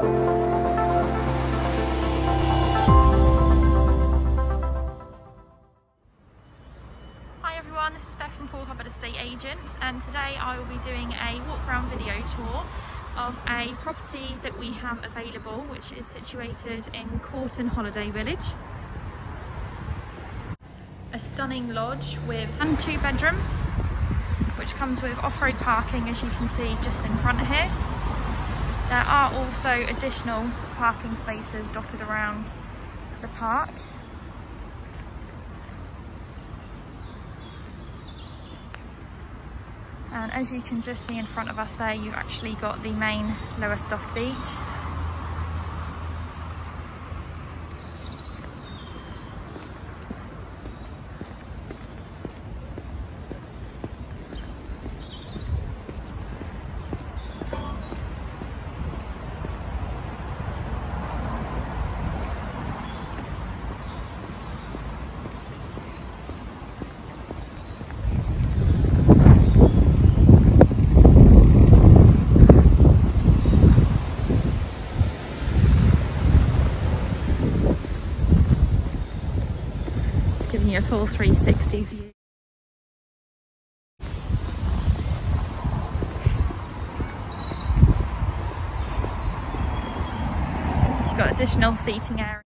Hi everyone, this is Beth from Paul Hubbard Estate Agents and today I will be doing a walk around video tour of a property that we have available which is situated in Corton Holiday Village. A stunning lodge with and two bedrooms which comes with off-road parking as you can see just in front here. There are also additional parking spaces dotted around the park. And as you can just see in front of us there you've actually got the main Lowestoft beach It's giving you a full 360 view. You've got additional seating area.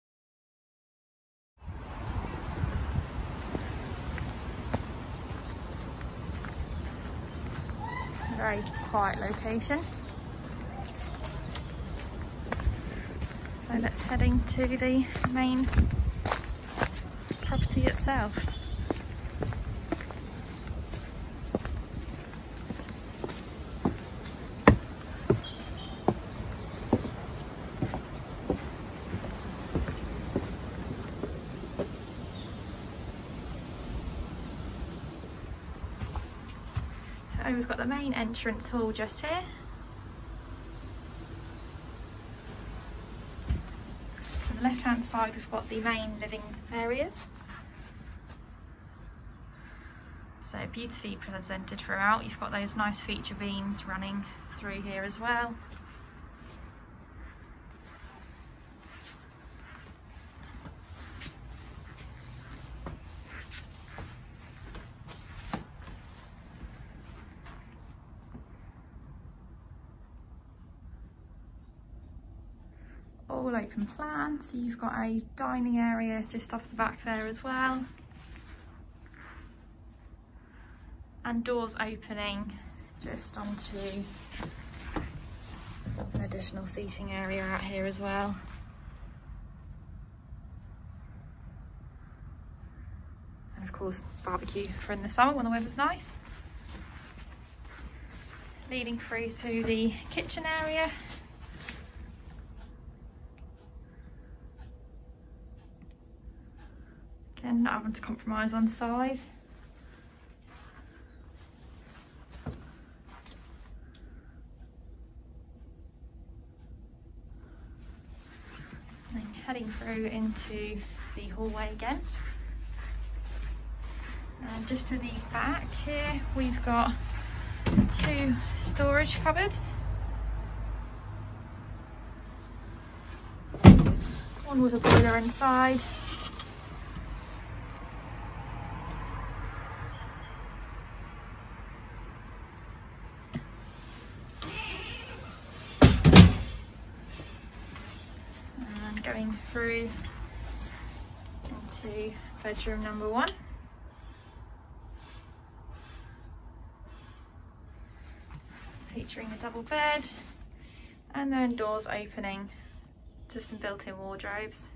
Very quiet location. So let's head into the main itself. So we've got the main entrance hall just here. So the left hand side we've got the main living areas. So beautifully presented throughout. You've got those nice feature beams running through here as well. all open plan so you've got a dining area just off the back there as well and doors opening just onto an additional seating area out here as well. And of course barbecue for in the summer when the weather's nice. Leading through to the kitchen area. Again, not having to compromise on size. Heading through into the hallway again. And just to the back here, we've got two storage cupboards. One with a boiler inside and going through into bedroom number one. Featuring a double bed and then doors opening to some built-in wardrobes.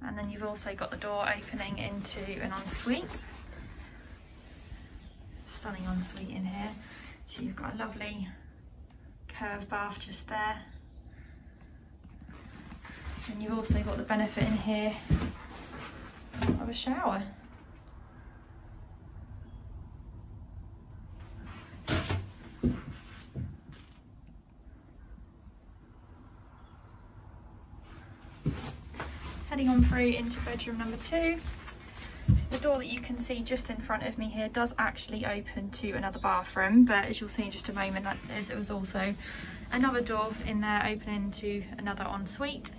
And then you've also got the door opening into an ensuite stunning ensuite in here. So you've got a lovely curved bath just there. And you've also got the benefit in here of a shower. Heading on through into bedroom number two. The door that you can see just in front of me here does actually open to another bathroom, but as you'll see in just a moment, that is, it was also another door in there opening to another ensuite.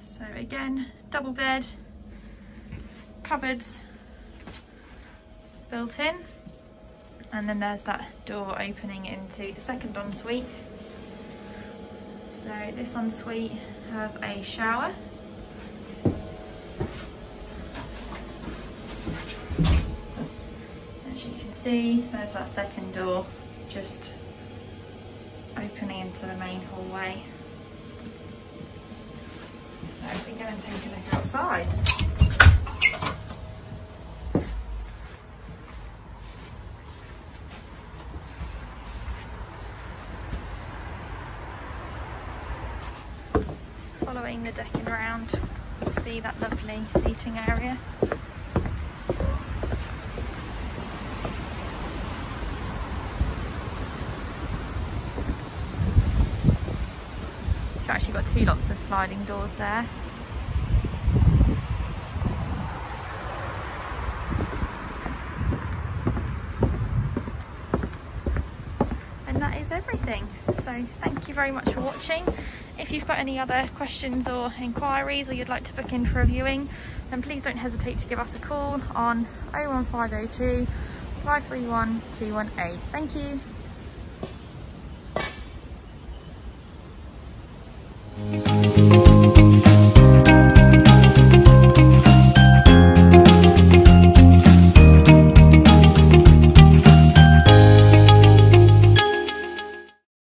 So again, double bed, cupboards built in, and then there's that door opening into the second ensuite. So this ensuite has a shower As you can see, there's that second door just opening into the main hallway. So we go and take a look outside. Following the decking around, see that lovely seating area. You've actually got two lots of sliding doors there. And that is everything. So thank you very much for watching. If you've got any other questions or inquiries or you'd like to book in for a viewing, then please don't hesitate to give us a call on 01502 531 218. Thank you.